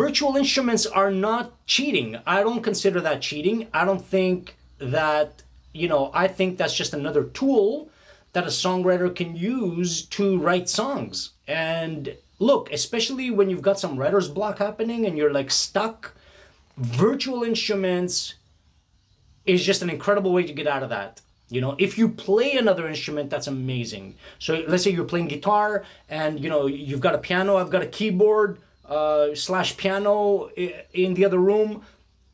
virtual instruments are not cheating. I don't consider that cheating. I don't think that, you know, I think that's just another tool that a songwriter can use to write songs. And look, especially when you've got some writer's block happening and you're like stuck, virtual instruments is just an incredible way to get out of that. You know, if you play another instrument, that's amazing. So let's say you're playing guitar and you know you've got a piano, I've got a keyboard uh, slash piano in the other room.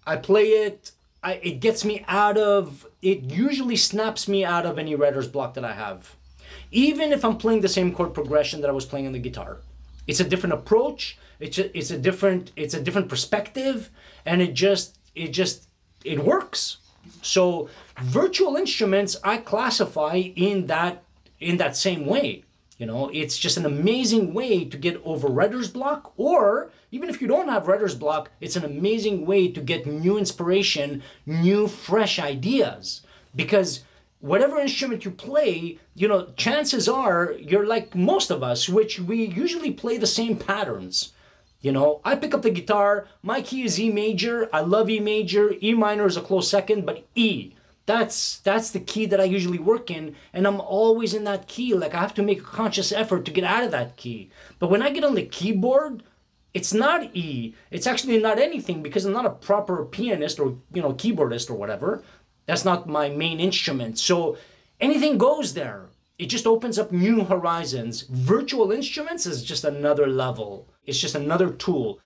I play it. I, it gets me out of. It usually snaps me out of any writer's block that I have, even if I'm playing the same chord progression that I was playing on the guitar. It's a different approach. It's a, it's a different it's a different perspective, and it just it just it works. So virtual instruments I classify in that in that same way. You know, it's just an amazing way to get over writer's block, or even if you don't have writer's block, it's an amazing way to get new inspiration, new fresh ideas. Because whatever instrument you play, you know, chances are you're like most of us, which we usually play the same patterns. You know, I pick up the guitar, my key is E major, I love E major, E minor is a close second, but E. That's that's the key that I usually work in, and I'm always in that key. Like I have to make a conscious effort to get out of that key. But when I get on the keyboard, it's not E. It's actually not anything because I'm not a proper pianist or you know keyboardist or whatever. That's not my main instrument. So anything goes there it just opens up new horizons. Virtual instruments is just another level. It's just another tool.